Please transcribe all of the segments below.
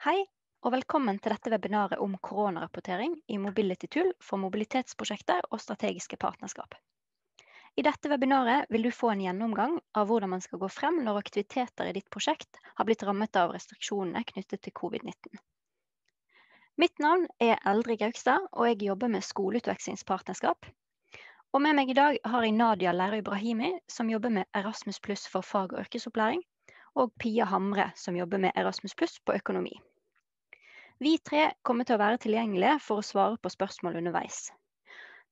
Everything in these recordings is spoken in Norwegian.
Hei, og velkommen til dette webinaret om koronarapportering i Mobility Tool for mobilitetsprosjekter og strategiske partnerskap. I dette webinaret vil du få en gjennomgang av hvordan man skal gå frem når aktiviteter i ditt prosjekt har blitt rammet av restriksjonene knyttet til covid-19. Mitt navn er Eldrid Gaugstad, og jeg jobber med skoleutvekslingspartnerskap. Og med meg i dag har jeg Nadia Lerøy Brahimi, som jobber med Erasmus pluss for fag- og yrkesopplæring, og Pia Hamre, som jobber med Erasmus pluss på økonomi. Vi tre kommer til å være tilgjengelige for å svare på spørsmål underveis.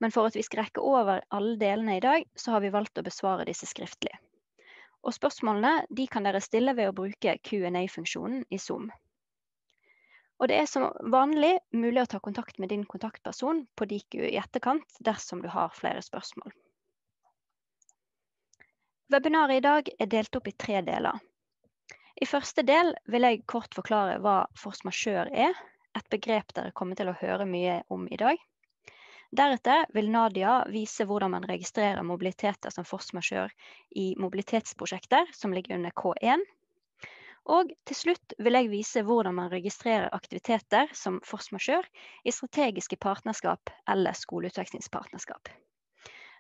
Men for at vi skal rekke over alle delene i dag, så har vi valgt å besvare disse skriftlig. Og spørsmålene de kan dere stille ved å bruke Q&A-funksjonen i Zoom. Og det er som vanlig mulig å ta kontakt med din kontaktperson på Diku i etterkant dersom du har flere spørsmål. Webinaret i dag er delt opp i tre deler. I første del vil jeg kort forklare hva force majeure er, et begrep dere kommer til å høre mye om i dag. Deretter vil Nadia vise hvordan man registrerer mobiliteter som force majeure i mobilitetsprosjekter som ligger under K1. Og til slutt vil jeg vise hvordan man registrerer aktiviteter som force majeure i strategiske partnerskap eller skoleutvekslingspartnerskap.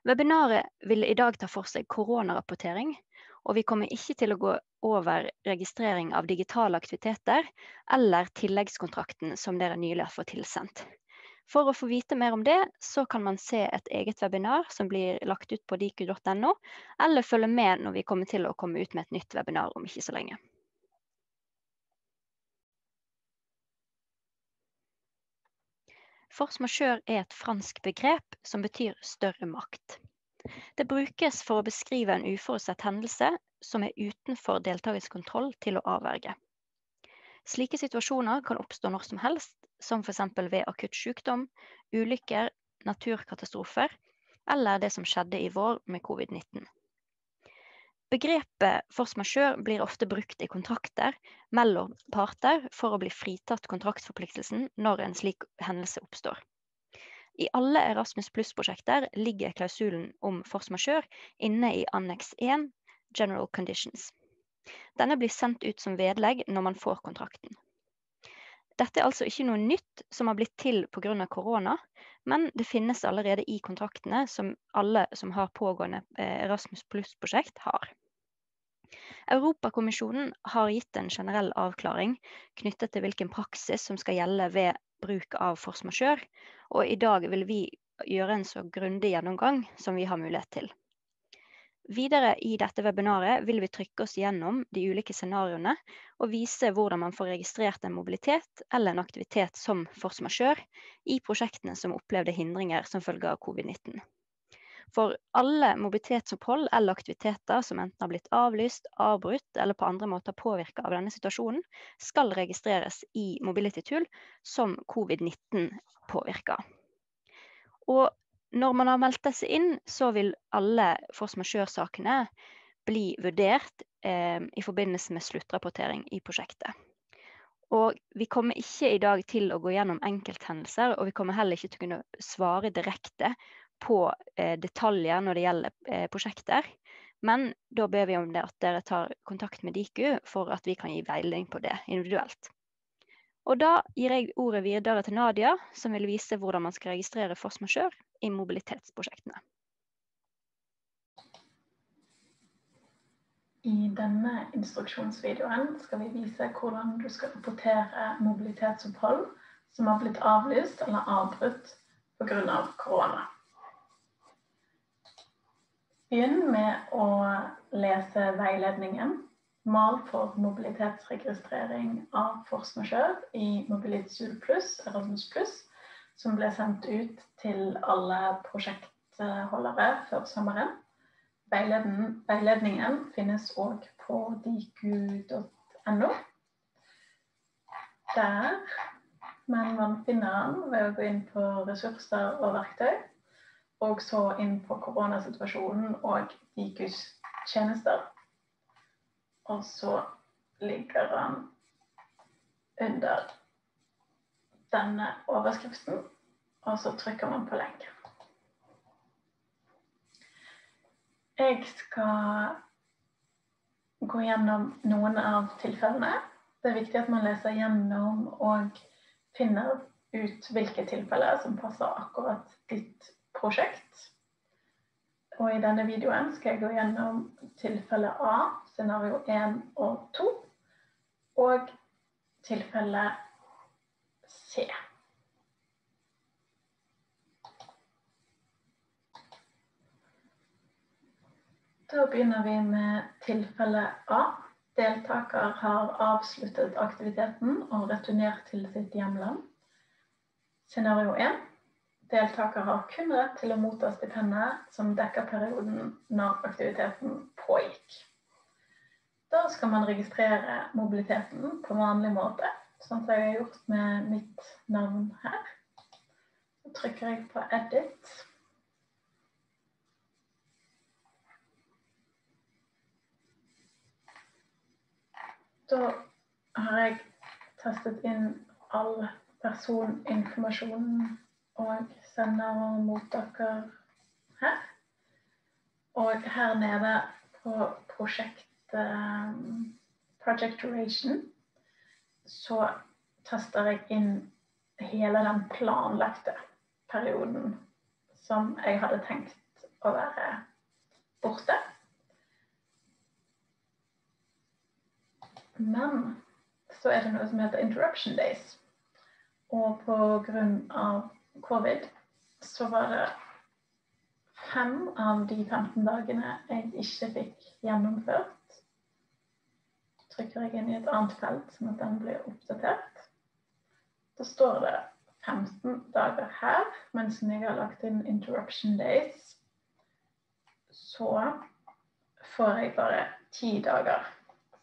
Webinaret vil i dag ta for seg koronarapportering, og vi kommer ikke til å gå over registrering av digitale aktiviteter eller tilleggskontrakten som dere nylig har fått tilsendt. For å få vite mer om det, så kan man se et eget webinar som blir lagt ut på diku.no, eller følge med når vi kommer til å komme ut med et nytt webinar om ikke så lenge. Force majeure er et fransk begrep som betyr større makt. Det brukes for å beskrive en uforutsett hendelse som er utenfor deltakers kontroll til å avverge. Slike situasjoner kan oppstå når som helst, som f.eks. ved akutt sykdom, ulykker, naturkatastrofer eller det som skjedde i vår med covid-19. Begrepet force majeure blir ofte brukt i kontrakter mellom parter for å bli fritatt kontraktforpliktelsen når en slik hendelse oppstår. I alle Erasmus pluss-prosjekter ligger klausulen om force majeure inne i anneks 1 General Conditions. Denne blir sendt ut som vedlegg når man får kontrakten. Dette er altså ikke noe nytt som har blitt til pga. korona, men det finnes allerede i kontraktene som alle som har pågående eh, Erasmus pluss-prosjekt har. Europakommisjonen har gitt en generell avklaring knyttet til hvilken praksis som skal gjelde ved bruk av force majeure, og i dag vil vi gjøre en så grundig gjennomgang som vi har mulighet til. Videre i dette webinaret vil vi trykke oss gjennom de ulike scenarioene og vise hvordan man får registrert en mobilitet eller en aktivitet som force majeure i prosjektene som opplevde hindringer som følge av covid-19. For alle mobilitetsopphold eller aktiviteter som enten har blitt avlyst, avbrutt eller på andre måter påvirka av denne situasjonen, skal registreres i Mobility som covid-19 påvirka. Og når man har meldt seg inn, så vil alle force majeure-sakene bli vurdert eh, i forbindelse med sluttrapportering i prosjektet. Og vi kommer ikke i dag til å gå gjennom enkelthendelser, og vi kommer heller ikke til å kunne svare direkte på eh, detaljer når det gjelder eh, prosjekter. Men da ber vi om det at dere tar kontakt med Diku for at vi kan gi veiledning på det individuelt. Og da gir jeg ordet videre til Nadia, som vil vise hvordan man skal registrere force i mobilitetsprosjektene. I denne instruksjonsvideoen skal vi vise hvordan du skal rapportere mobilitetsopphold som har blitt avlyst eller avbrutt pga. Av korona. Begynn med å lese veiledningen mal for mobilitetsregistrering av force i Mobility Pluss, Erasmus Pluss, som ble sendt ut til alle prosjektholdere før sommeren. Veiledningen finnes òg på diku.no. Der, men man finner den ved å gå inn på ressurser og verktøy, og så inn på koronasituasjonen og Dikus tjenester. Og så ligger han under denne overskriften, og så trykker man på lenken. Jeg skal gå gjennom noen av tilfellene Det er viktig at man leser gjennom og finner ut hvilke tilfeller som passer akkurat ditt prosjekt. Og i denne videoen skal jeg gå gjennom tilfelle A, scenario 1 og 2, og tilfelle C. Da begynner vi med tilfelle A. Deltaker har avsluttet aktiviteten og returnert til sitt hjemland. Scenario 1. Deltaker har kun rett til å motta stipendet som dekker perioden når aktiviteten pågikk. Da skal man registrere mobiliteten på vanlig måte, sånn som jeg har gjort med mitt navn her. Så trykker jeg på 'edit'. Da har jeg tastet inn all personinformasjon og sender mot dere her. Og her nede på prosjekt Project Duration så taster jeg inn hele den planlagte perioden som jeg hadde tenkt å være borte. Men så er det noe som heter interruption days. Og pga. Covid så var det fem av de 15 dagene jeg ikke fikk gjennomført. Trykker jeg inn i et annet felt, sånn at den blir oppdatert. Da står det 15 dager her, mens jeg har lagt inn interruption days, så får jeg bare ti dager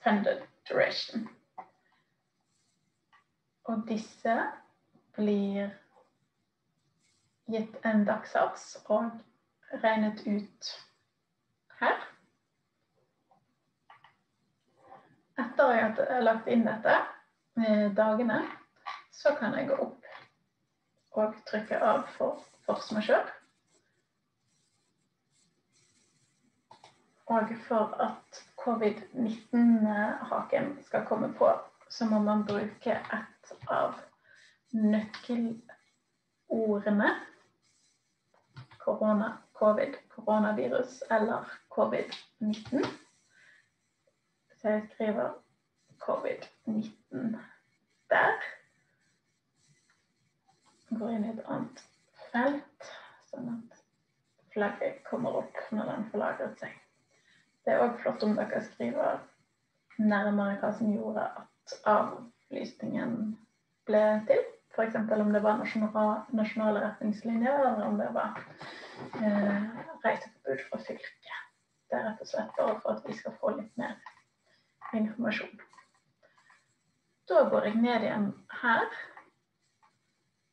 funded duration. Og disse blir gitt en dagsats og regnet ut her. Etter at jeg har lagt inn dette med dagene, så kan jeg gå opp og trykke av for majeure. Og for at covid-19-haken skal komme på, så må man bruke et av nøkkelordene korona, covid, koronavirus eller covid-19. Så jeg skriver covid-19 der. Går inn i et annet felt, sånn at flagget kommer opp når den får lagret seg. Det er òg flott om dere skriver nærmere hva som gjorde at avlysningen ble til. F.eks. om det var nasjonale retningslinjer, eller om det var eh, reiseforbud fra fylket. Det er rett og slett bare for at vi skal få litt mer informasjon. Da går jeg ned igjen her.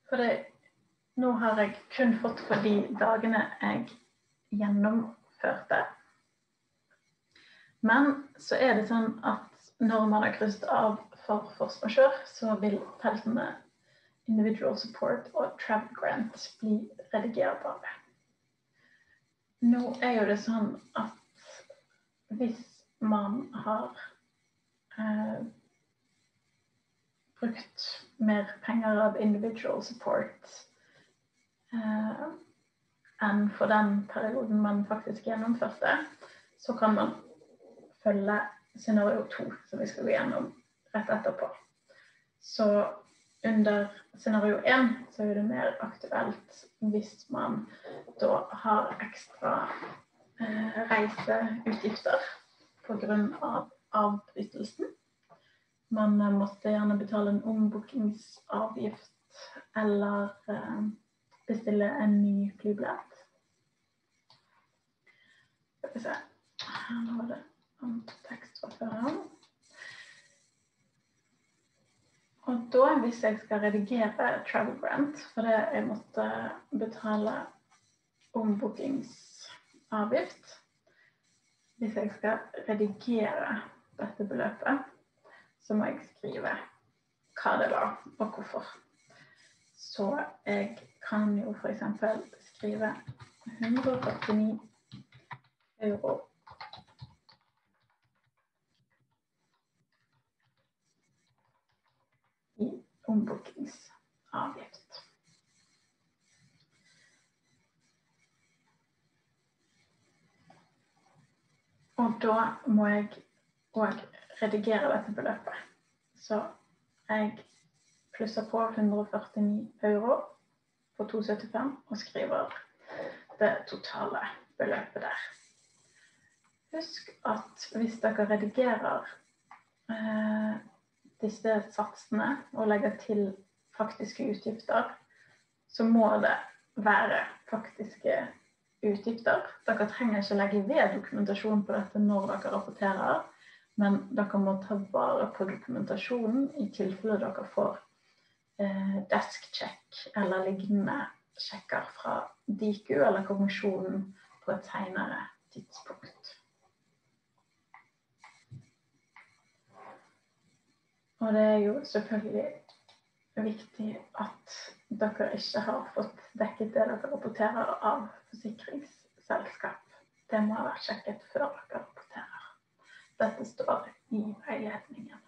For det, nå har jeg kun fått for de dagene jeg gjennomførte. Men så er det sånn at når man har krysset av for force majeure, så vil feltene individual support og travel grant bli redigerbare. Nå er jo det sånn at hvis man har eh, brukt mer penger av individual support eh, enn for den perioden man faktisk gjennomførte, så kan man følge scenario to, som vi skal gå gjennom rett etterpå. Så under scenario én så er det mer aktuelt hvis man da har ekstra eh, reiseutgifter pga. Av avbrytelsen. Man eh, måtte gjerne betale en ombookingsavgift eller eh, bestille en ny flybillett. Skal vi se Her var det annen tekst fra før. Og da, hvis jeg skal redigere travel grant, fordi jeg måtte betale ombookingsavgift Hvis jeg skal redigere dette beløpet, så må jeg skrive hva det var, og hvorfor. Så jeg kan jo f.eks. skrive 149 euro ombookingsavgift. Og da må jeg òg redigere dette beløpet. Så jeg plusser på 149 euro på 275 og skriver det totale beløpet der. Husk at hvis dere redigerer eh, disse satsene og legger til faktiske utgifter, så må det være faktiske utgifter. Dere trenger ikke legge ved dokumentasjon på dette når dere rapporterer, men dere må ta vare på dokumentasjonen i tilfelle dere får eh, desk-check eller lignende sjekker fra Diku eller kommisjonen på et senere tidspunkt. Og det er jo selvfølgelig viktig at dere ikke har fått dekket det dere rapporterer av forsikringsselskap. Det må ha vært sjekket før dere rapporterer. Dette står i veiledningen.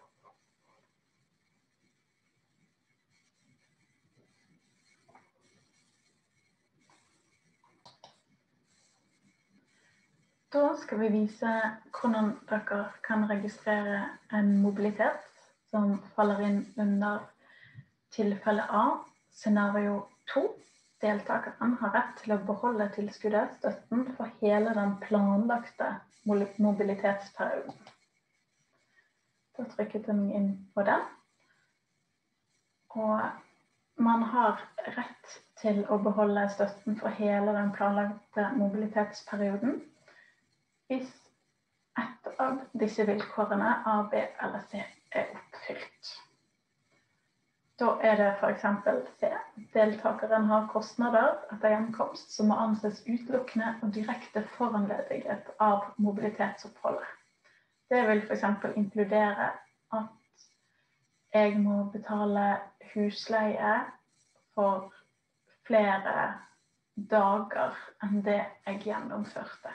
Da skal vi vise hvordan dere kan registrere en mobilitet som faller inn under tilfelle A, scenario 2. Deltakeren har rett til å beholde tilskuddet, støtten, for hele den planlagte mobilitetsperioden. Da trykket jeg meg inn på den. Og man har rett til å beholde støtten for hele den planlagte mobilitetsperioden hvis et av disse vilkårene A, B eller C er oppfylt. Da er det f.eks. C. Deltakeren har kostnader etter gjenkomst som må anses utelukkende og direkte foranlediget av mobilitetsoppholdet. Det vil f.eks. inkludere at jeg må betale husleie for flere dager enn det jeg gjennomførte.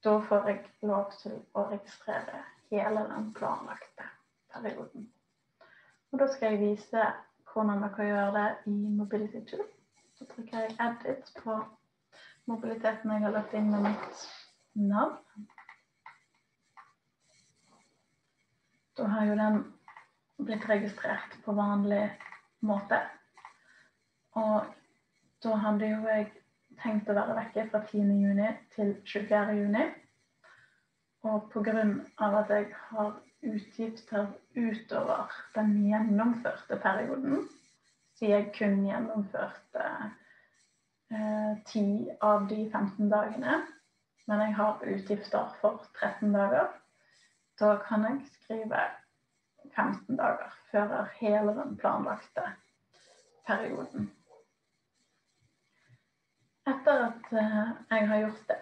Da får jeg lov til å registrere hele den planlagte perioden. Og da skal jeg vise hvordan man kan gjøre det i Mobility 2. Så trykker jeg 'edit' på mobiliteten jeg har lagt inn med mitt navn. Da har jo den blitt registrert på vanlig måte. Og da hadde jo jeg tenkt å være vekke fra 10.6 til 24.6. Og pga. at jeg har utgifter utover den gjennomførte perioden, så jeg kun gjennomførte eh, 10 av de 15 dagene, men jeg har utgifter for 13 dager, da kan jeg skrive 15 dager før hele den planlagte perioden. Etter at eh, jeg har gjort det,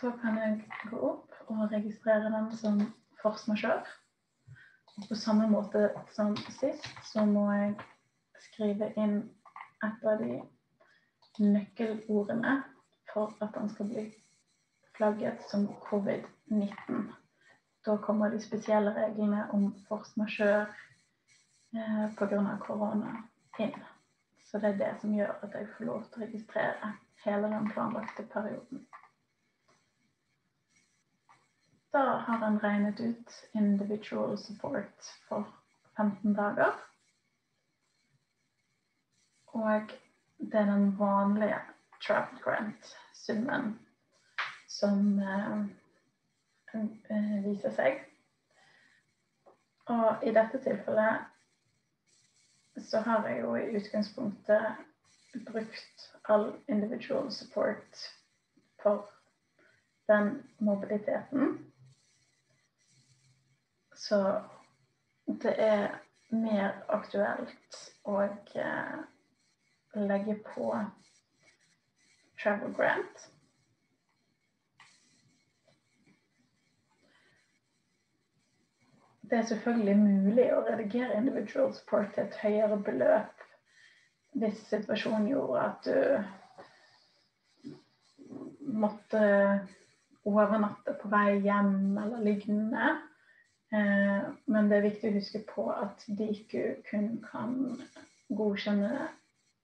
så kan jeg gå opp og registrere den som force majeure. På samme måte som sist så må jeg skrive inn et av de nøkkelordene for at den skal bli flagget som covid-19. Da kommer de spesielle reglene om force majeure eh, pga. korona inn. Så det er det som gjør at jeg får lov til å registrere hele den planlagte perioden. Da har han regnet ut individual support for 15 dager. Og det er den vanlige travel grant-summen som eh, eh, viser seg. Og i dette tilfellet så har jeg jo i utgangspunktet brukt all individual support for den mobiliteten. Så det er mer aktuelt å eh, legge på travel grant. Det er selvfølgelig mulig å redigere individual support til et høyere beløp hvis situasjonen gjorde at du måtte overnatte på vei hjem eller lignende. Eh, men det er viktig å huske på at Diku kun kan godkjenne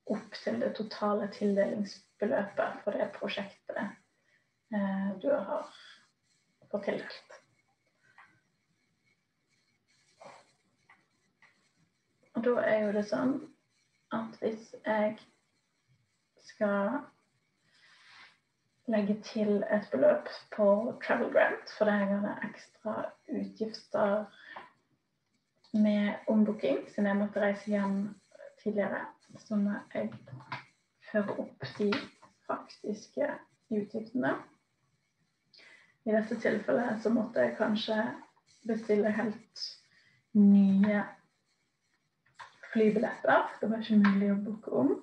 opp til det totale tildelingsbeløpet for det prosjektet eh, du har fått tildelt. Og da er jo det sånn at hvis jeg skal legge til et beløp på travel grant for det er ekstra utgifter med ombooking siden jeg måtte reise hjem tidligere, så må jeg føre opp de faktiske utgiftene. I dette tilfellet så måtte jeg kanskje bestille helt nye flybilletter. Det var ikke mulig å booke om.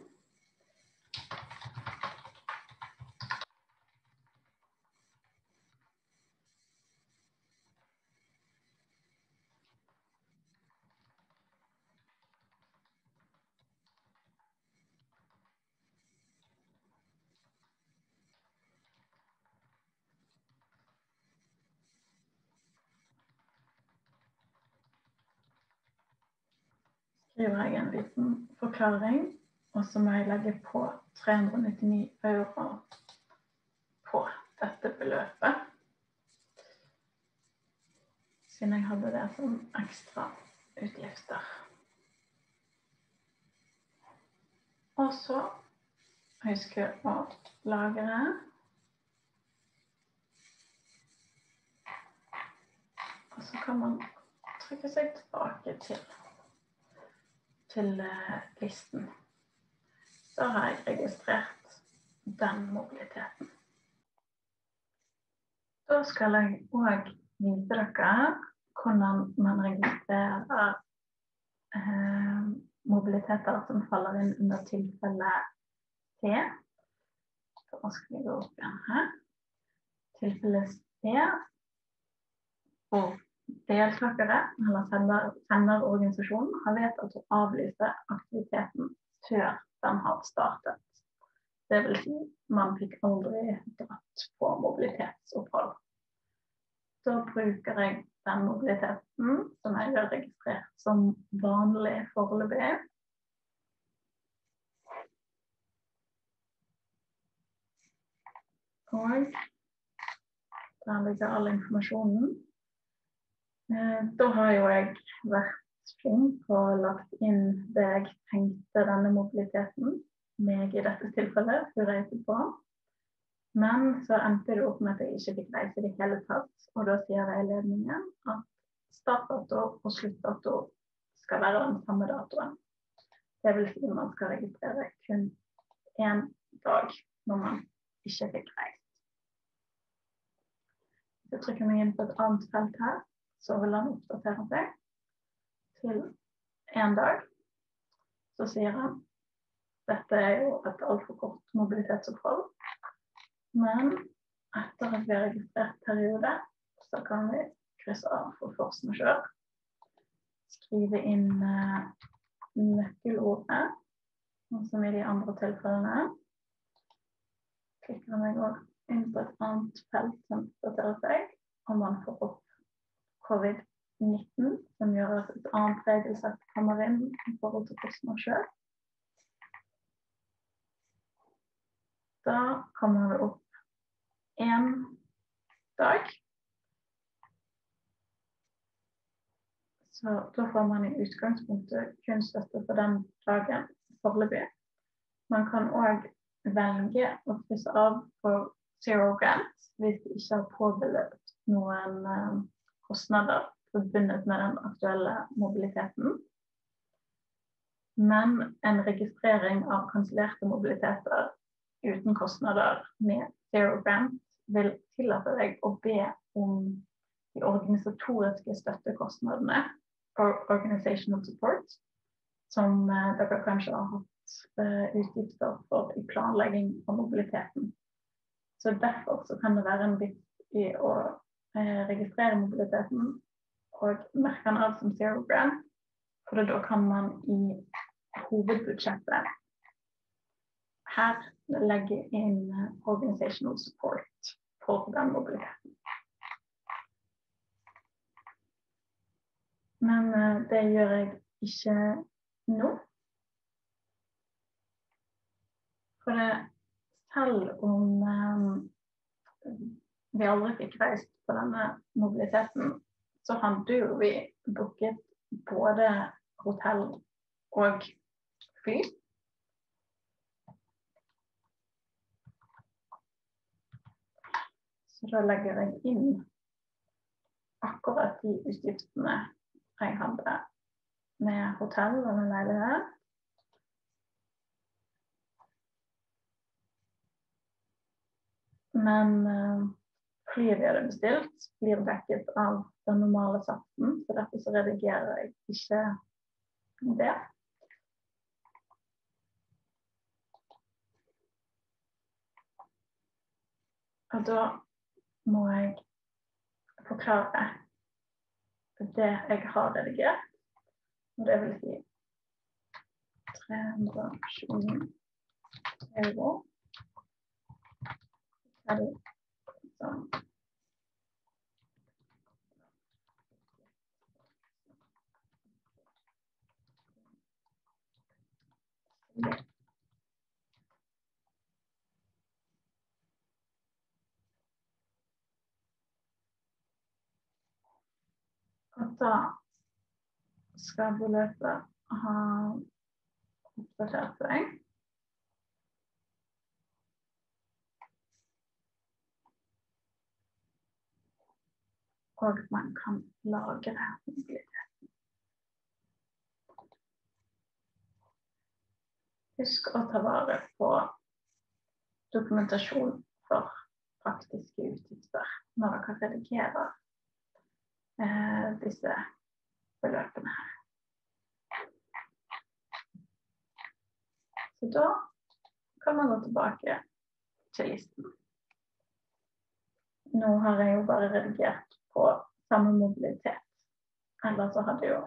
Skriver jeg en liten forklaring, og så må jeg legge på 399 euro på dette beløpet. Siden jeg hadde det som ekstra utgifter. Og så jeg å lagre. Og så kan man trykke seg tilbake til til eh, listen. Da har jeg registrert den mobiliteten. Da skal jeg òg vise dere hvordan man registrerer eh, mobiliteter som faller inn under tilfelle C. Da skal vi gå opp igjen her. Tilfelle C hvor deltakere eller sender, senderorganisasjonen har vedtatt å avlyse aktiviteten før den har startet. Det vil si, man fikk aldri dratt på mobilitetsopphold. Da bruker jeg den mobiliteten som jeg har registrert som vanlig foreløpig. Og der ligger all informasjonen. Eh, da har jo jeg vært flink og lagt inn det jeg tenkte denne mobiliteten, meg i dette tilfellet, skulle reise på. Men så endte det opp med at jeg ikke fikk reise i det hele tatt. Og da sier veiledningen at startdato og sluttdato skal være den samme datoen. Det vil si man skal registrere kun én dag når man ikke fikk reist. Så trykker jeg meg inn på et annet felt her så vil han oppdatere seg til én dag. Så sier han dette er jo et altfor kort mobilitetsopphold. Men etter har registrert periode, så kan vi krysse av for force sjøl. Skrive inn uh, nøkkelordet, sånn som i de andre tilfellene. Klikker meg òg inn på et annet felt som oppdaterer seg, og man får opp covid-19, som gjør at et annet regelsett kommer inn i forhold til kostnad sjøl. Da kommer det opp én dag. Så da får man i utgangspunktet kun støtte for den dagen foreløpig. Man kan òg velge å krysse av for zero grant hvis de ikke har påbeløpt noen eh, kostnader forbundet med den aktuelle mobiliteten. Men en registrering av kansellerte mobiliteter uten kostnader med zero grant vil tillate deg å be om de organisatoriske støttekostnadene for organizational support, som eh, dere kanskje har hatt uh, utgifter for i planlegging av mobiliteten. Så Derfor så kan det være en vits i å Eh, registrere mobiliteten og merke den av som zero brand. For da kan man i hovedbudsjettet her legge inn organizational support for den mobiliteten. Men eh, det gjør jeg ikke nå. For selv om eh, vi aldri fikk reist på denne mobiliteten, så hadde jo vi booket både hotell og fly. Så da legger jeg inn akkurat de utgiftene jeg hadde med hotell og med leilighet. Men flyet vi bestilt, blir dekket av den normale satsen, så derfor så redigerer jeg ikke det. Og da må jeg forklare det jeg har redigert. Og det vil si 329 euro. Sånn. Yeah. Og da skal beløpet ha oppdatert seg. Og man kan lagre mobiliteten. Husk å ta vare på dokumentasjon for praktiske utgifter når dere redigerer eh, disse beløpene her. Så da kan man gå tilbake til listen. Nå har jeg jo bare redigert på samme mobilitet. Eller så hadde jo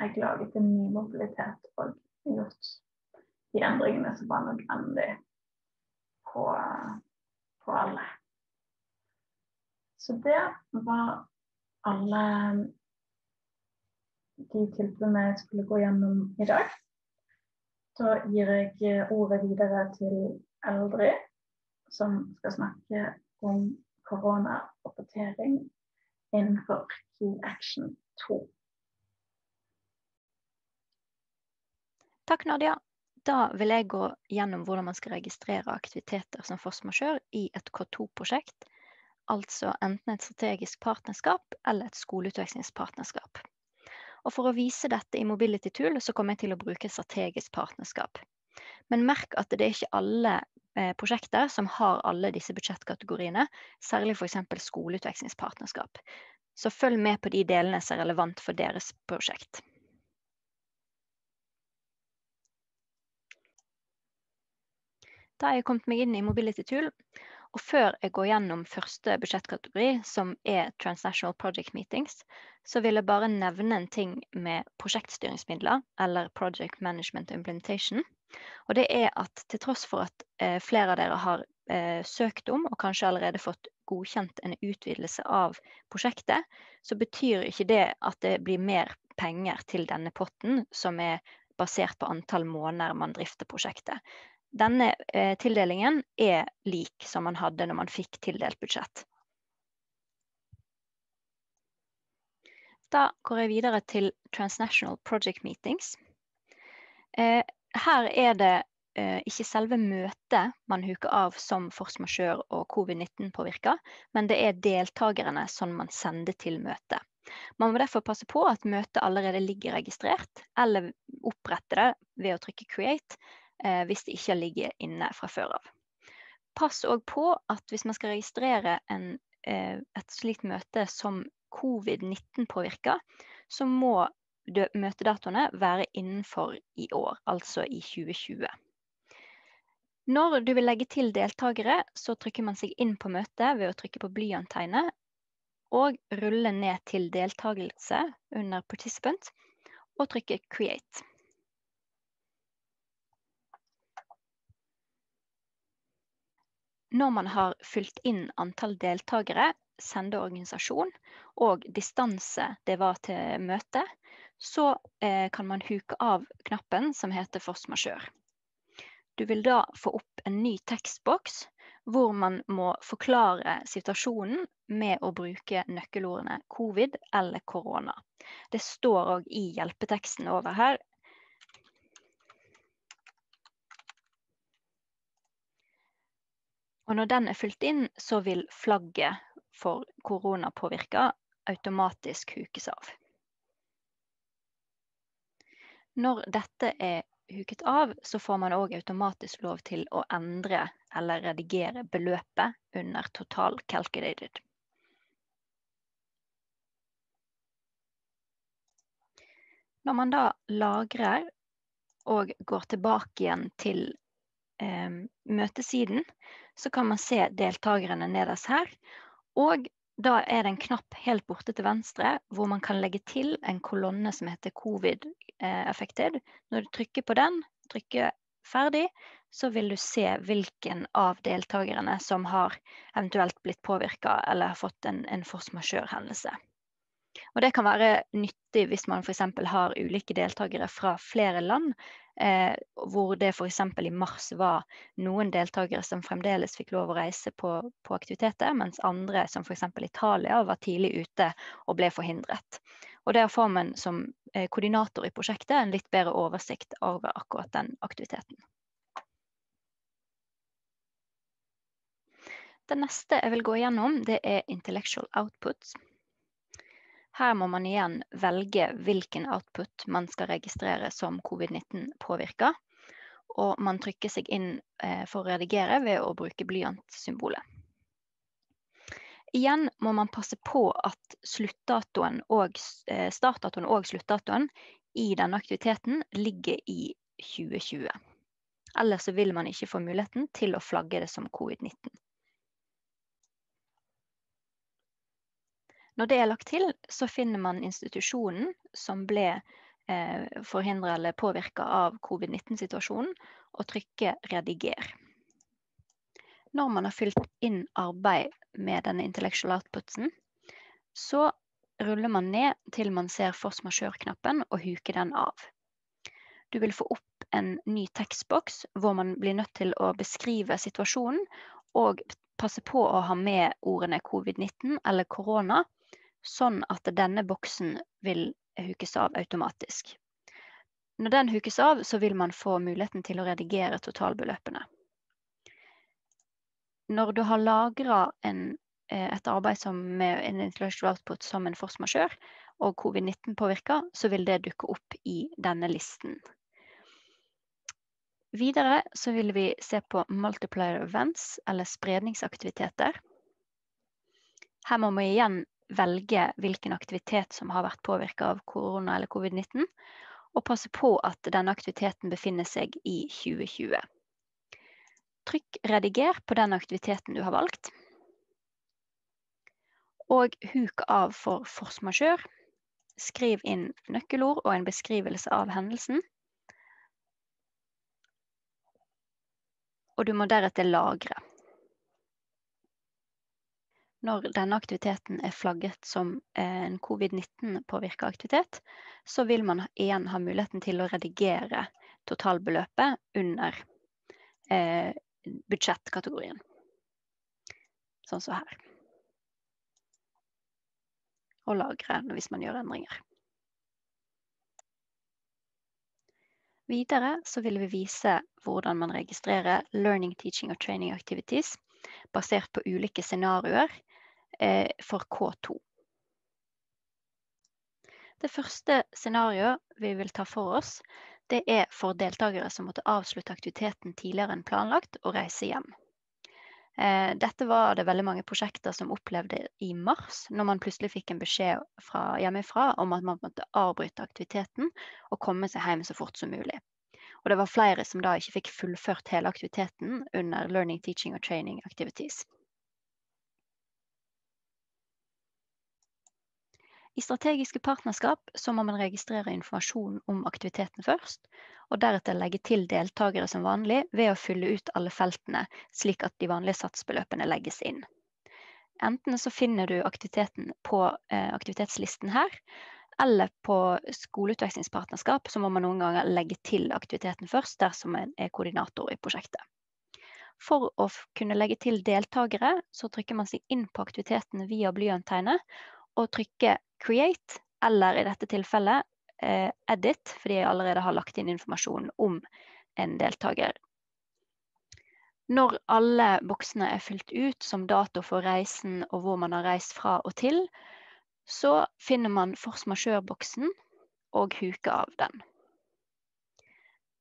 jeg laget en ny mobilitet og gjort de endringene som var nødvendig på, på alle. Så det var alle de tilfellene jeg skulle gå gjennom i dag. Da gir jeg ordet videre til Eldrid, som skal snakke om koronarapportering innenfor Key Action 2. Takk, Nadia. Da vil jeg gå gjennom hvordan man skal registrere aktiviteter som force majeure i et K2-prosjekt altså enten et strategisk partnerskap eller et skoleutvekslingspartnerskap. Og For å vise dette i Mobility Tool så kommer jeg til å bruke strategisk partnerskap. Men merk at det er ikke alle prosjekter som har alle disse budsjettkategoriene, særlig f.eks. skoleutvekslingspartnerskap. Så følg med på de delene som er relevant for deres prosjekt. Da har jeg kommet meg inn i Mobility Tool, og før jeg går gjennom første budsjettkategori, som er Transnational Project Meetings, så vil jeg bare nevne en ting med prosjektstyringsmidler, eller Project Management Implementation. Og det er at til tross for at eh, flere av dere har eh, søkt om, og kanskje allerede fått godkjent en utvidelse av prosjektet, så betyr ikke det at det blir mer penger til denne potten, som er basert på antall måneder man drifter prosjektet denne eh, tildelingen er lik som man hadde når man fikk tildelt budsjett. Da går jeg videre til Transnational Project Meetings. Eh, her er det eh, ikke selve møtet man huker av som force majeure og covid-19 påvirker, men det er deltakerne som man sender til møtet. Man må derfor passe på at møtet allerede ligger registrert, eller opprette det ved å trykke 'create', eh, hvis det ikke ligger inne fra før av. Pass òg på at hvis man skal registrere en, eh, et slikt møte som covid-19 påvirker, så må møtedatoene være innenfor i år, altså i 2020. Når du vil legge til deltakere, så trykker man seg inn på møtet ved å trykke på blyantegnet og rulle ned til deltakelse under 'participant' og trykke 'create'. Når man har fylt inn antall deltakere, sendeorganisasjon og distanse det var til møte, så eh, kan man huke av knappen som heter force majeure. Du vil da få opp en ny tekstboks hvor man må forklare situasjonen med å bruke nøkkelordene covid eller korona. Det står òg i hjelpeteksten over her. Og når den er fylt inn, så vil flagget for koronapåvirka automatisk hukes av. Når dette er huket av, så får man òg automatisk lov til å endre eller redigere beløpet under total calculated. Når man da lagrer og går tilbake igjen til eh, møtesiden, så kan man se deltakerne nederst her. Og da er det en knapp helt borte til venstre hvor man kan legge til en kolonne som heter covid eh, affected. Når du trykker på den, trykker ferdig, så vil du se hvilken av deltakerne som har eventuelt blitt påvirka eller har fått en, en force majeure-hendelse. Og det kan være nyttig hvis man f.eks. har ulike deltakere fra flere land, eh, hvor det f.eks. i mars var noen deltakere som fremdeles fikk lov å reise på, på aktiviteter, mens andre, som f.eks. Italia, var tidlig ute og ble forhindret. Og Der får man som eh, koordinator i prosjektet en litt bedre oversikt over akkurat den aktiviteten. Det neste jeg vil gå gjennom, det er intellectual outputs. Her må man igjen velge hvilken output man skal registrere som covid-19 påvirker. Og man trykker seg inn eh, for å redigere ved å bruke blyantsymbolet. Igjen må man passe på at sluttdatoen og, eh, startdatoen og sluttdatoen i denne aktiviteten ligger i 2020. Ellers vil man ikke få muligheten til å flagge det som covid-19. Når det er lagt til, så finner man institusjonen som ble eh, forhindra eller påvirka av covid-19-situasjonen, og trykker 'rediger'. Når man har fylt inn arbeid med denne intellectual outputsen, så ruller man ned til man ser force majeure-knappen og huker den av. Du vil få opp en ny tekstboks hvor man blir nødt til å beskrive situasjonen og passe på å ha med ordene covid-19 eller korona sånn at denne boksen vil hukes av automatisk. Når den hukes av, så vil man få muligheten til å redigere totalbeløpene. Når du har lagra eh, et arbeid som med en intellectual output som en force majeure, og covid-19 påvirker, så vil det dukke opp i denne listen. Videre så vil vi se på multiplier events, eller spredningsaktiviteter. Her må vi igjen velge hvilken aktivitet som har vært påvirka av korona eller covid-19, og passe på at denne aktiviteten befinner seg i 2020. Trykk 'rediger' på den aktiviteten du har valgt. Og huk av for force majeure. Skriv inn nøkkelord og en beskrivelse av hendelsen. Og du må deretter lagre. Når denne aktiviteten er flagget som en covid-19-påvirka aktivitet, så vil man igjen ha muligheten til å redigere totalbeløpet under eh, budsjettkategorien. Sånn som her. Og lagre hvis man gjør endringer. Videre så vil vi vise hvordan man registrerer learning, teaching og training activities basert på ulike scenarioer Eh, for K2. Det første scenarioet vi vil ta for oss, det er for deltakere som måtte avslutte aktiviteten tidligere enn planlagt og reise hjem. Eh, dette var det veldig mange prosjekter som opplevde i mars, når man plutselig fikk en beskjed fra hjemmefra om at man måtte avbryte aktiviteten og komme seg hjem så fort som mulig. Og det var flere som da ikke fikk fullført hele aktiviteten under learning, teaching og training activities. I strategiske partnerskap så må man registrere informasjon om aktiviteten først, og deretter legge til deltakere som vanlig ved å fylle ut alle feltene, slik at de vanlige satsbeløpene legges inn. enten så finner du aktiviteten på eh, aktivitetslisten her, eller på skoleutvekslingspartnerskap så må man noen ganger legge til aktiviteten først dersom en er koordinator i prosjektet. For å kunne legge til deltakere, så trykker man seg inn på aktiviteten via blyanttegnet og trykker 'create', eller i dette tilfellet eh, 'edit', fordi jeg allerede har lagt inn informasjon om en deltaker. Når alle boksene er fylt ut, som dato for reisen og hvor man har reist fra og til, så finner man force majeure-boksen og huker av den.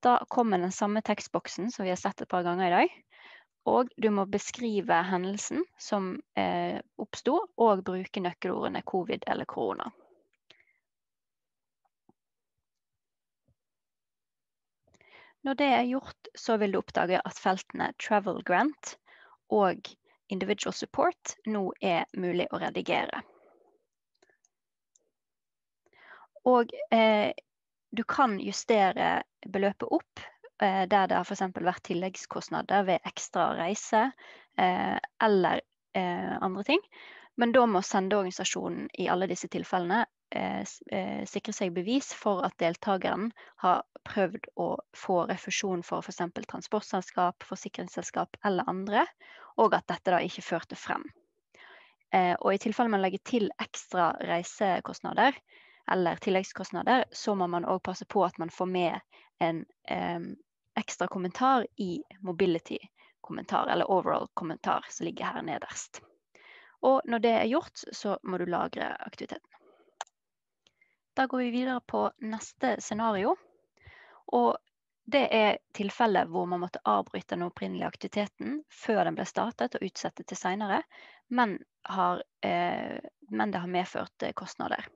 Da kommer den samme tekstboksen som vi har sett et par ganger i dag. Og du må beskrive hendelsen som eh, oppsto, og bruke nøkkelordene covid eller korona. Når det er gjort, så vil du oppdage at feltene Travel Grant og Individual Support nå er mulig å redigere. Og eh, du kan justere beløpet opp der det har f.eks. vært tilleggskostnader ved ekstra reise eh, eller eh, andre ting. Men da må sendeorganisasjonen i alle disse tilfellene Eh, eh, sikre seg bevis for at deltakeren har prøvd å få refusjon for f.eks. transportselskap, forsikringsselskap eller andre, og at dette da ikke førte frem. Eh, og i tilfelle man legger til ekstra reisekostnader eller tilleggskostnader, så må man òg passe på at man får med en eh, ekstra kommentar i mobility-kommentar, eller overall-kommentar, som ligger her nederst. Og når det er gjort, så må du lagre aktiviteten. Da går vi videre på neste scenario. Og det er tilfellet hvor man måtte avbryte den opprinnelige aktiviteten før den ble startet og utsette til senere, men, eh, men, det har medført eh, kostnader.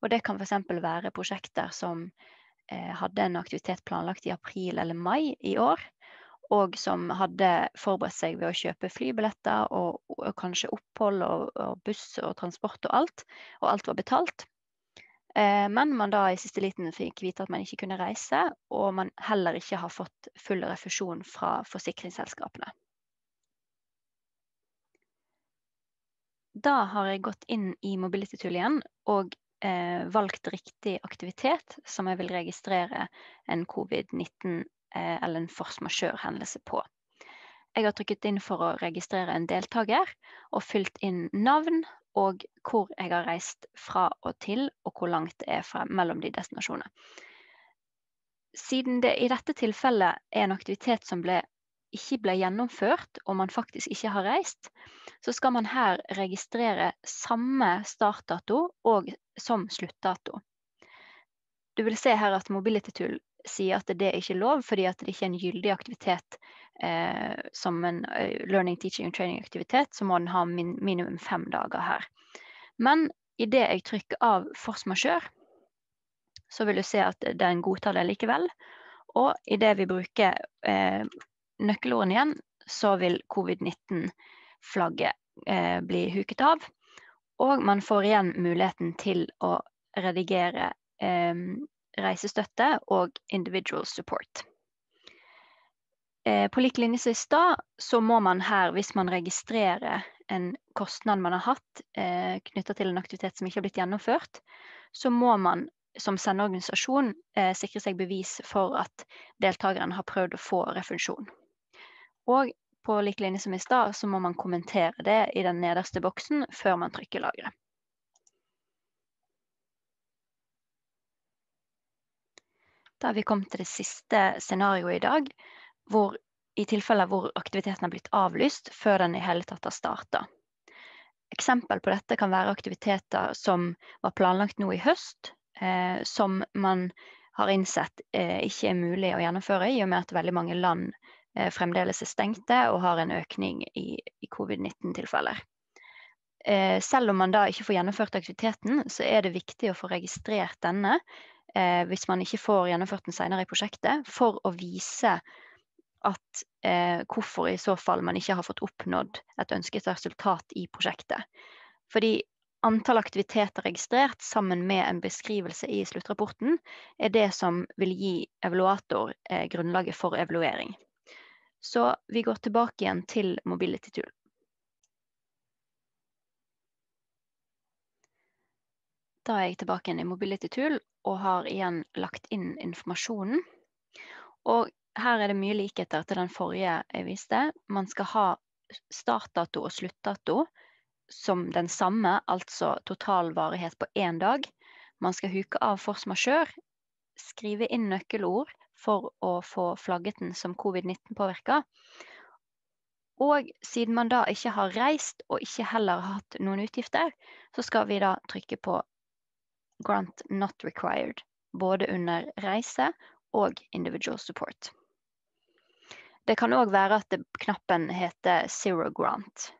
Og det kan f.eks. være prosjekter som hadde en aktivitet planlagt i april eller mai i år, og som hadde forberedt seg ved å kjøpe flybilletter og, og kanskje opphold og, og buss og transport og alt, og alt var betalt. Eh, men man da i siste liten fikk vite at man ikke kunne reise, og man heller ikke har fått full refusjon fra forsikringsselskapene. Da har jeg gått inn i Mobility igjen og eh, valgt riktig aktivitet som jeg vil registrere en covid-19 eh, eller en force majeure-hendelse på. Jeg har trykket inn for å registrere en deltaker og fylt inn navn og hvor jeg har reist fra og til, og hvor langt det er fra, mellom de destinasjonene. Siden det i dette tilfellet er en aktivitet som ble, ikke ble gjennomført, og man faktisk ikke har reist, så skal man her registrere samme startdato og som sluttdato. Du vil se her at Mobility Tool sier at det ikke er lov, fordi at det ikke er en gyldig aktivitet eh, som en uh, learning, teaching og training-aktivitet, så må den ha min, minimum fem dager her. Men idet jeg trykker av force majeure, så vil du se at den godtar det likevel. Og idet vi bruker eh, nøkkelordene igjen, så vil covid-19-flagget eh, bli huket av. Og man får igjen muligheten til å redigere eh, reisestøtte og individual support. Eh, på lik linje som i stad, så må man her, hvis man registrerer en kostnad man har hatt eh, knytta til en aktivitet som ikke har blitt gjennomført, så må man som sendeorganisasjon eh, sikre seg bevis for at deltakeren har prøvd å få refusjon. Og på lik linje som i stad, så må man kommentere det i den nederste boksen før man trykker 'lagre'. Da har vi kommet til det siste scenarioet i dag, hvor, i tilfeller hvor aktiviteten har blitt avlyst før den i hele tatt har starta. Eksempel på dette kan være aktiviteter som var planlagt nå i høst, eh, som man har innsett eh, ikke er mulig å gjennomføre, i og med at veldig mange land fremdeles er stengte og har en økning i, i covid-19-tilfeller. Eh, selv om man da ikke får gjennomført aktiviteten, så er det viktig å få registrert denne eh, hvis man ikke får gjennomført den senere i prosjektet, for å vise at eh, hvorfor i så fall man ikke har fått oppnådd et ønsket resultat i prosjektet. Fordi antall aktiviteter registrert sammen med en beskrivelse i sluttrapporten er det som vil gi evaluator eh, grunnlaget for evaluering. Så vi går tilbake igjen til mobility tool. Da er jeg tilbake igjen i Mobility Tool og har igjen lagt inn informasjonen. Og her er det mye likheter til den forrige jeg viste. Man skal ha startdato og sluttdato som den samme, altså total varighet på én dag. Man skal huke av force majeure, skrive inn nøkkelord, for å få flagget den som covid-19-påvirka. Og siden man da ikke har reist og ikke heller har hatt noen utgifter, så skal vi da trykke på grant not required, både under reise og individual support. Det kan òg være at knappen heter zero grant.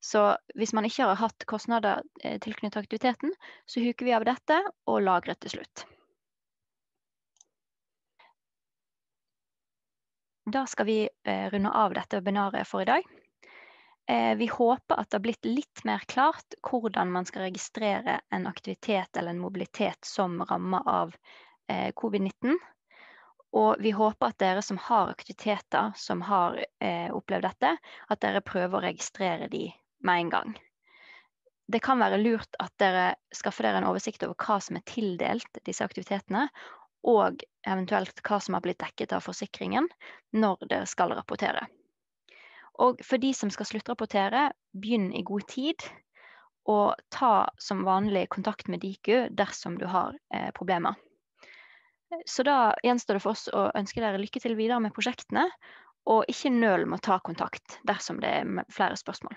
Så hvis man ikke har hatt kostnader eh, tilknyttet aktiviteten, så huker vi av dette og lagrer til slutt. Da skal vi eh, runde av dette webinaret for i dag. Eh, vi håper at det har blitt litt mer klart hvordan man skal registrere en aktivitet eller en mobilitet som rammer av eh, covid-19. Og vi håper at dere som har aktiviteter som har opplevd dette, at dere prøver å registrere de med en gang. Det kan være lurt at dere skaffer dere en oversikt over hva som er tildelt disse aktivitetene, og eventuelt hva som har blitt dekket av forsikringen når dere skal rapportere. Og for de som skal sluttrapportere, begynn i god tid. Og ta som vanlig kontakt med Diku dersom du har eh, problemer. Så da gjenstår det for oss å ønske dere lykke til videre med prosjektene, og ikke nøl med å ta kontakt dersom det er flere spørsmål.